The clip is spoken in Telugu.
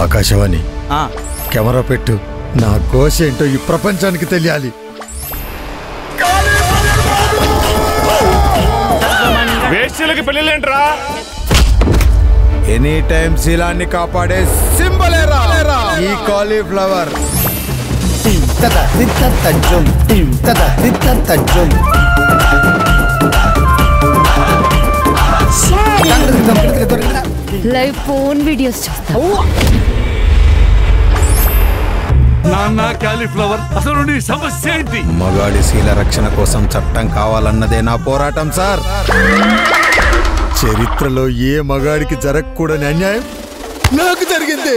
ఆకాశవాణి. ఆ, కెమెరా పెట్టు. నా ఘోష ఏంటో ఈ ప్రపంచానికి తెలియాలి. వేశ్యలకి పెళ్ళిలేంట్రా ఎనీ టైం శీలాన్ని కాపాడే సింబల్ ఈ కాలీఫ్లవర్. లైవ్ ఫోన్ వీడియోస్ చూస్తా. నాన్న కాలీఫ్లవర్ అసలు నీ సమస్య ఏంటి? మగాడి శీల రక్షణ కోసం చట్టం కావాలన్నదే నా పోరాటం సార్. చరిత్రలో ఏ మగాడికి జరగకూడని అన్యాయం? నాకు జరిగింది.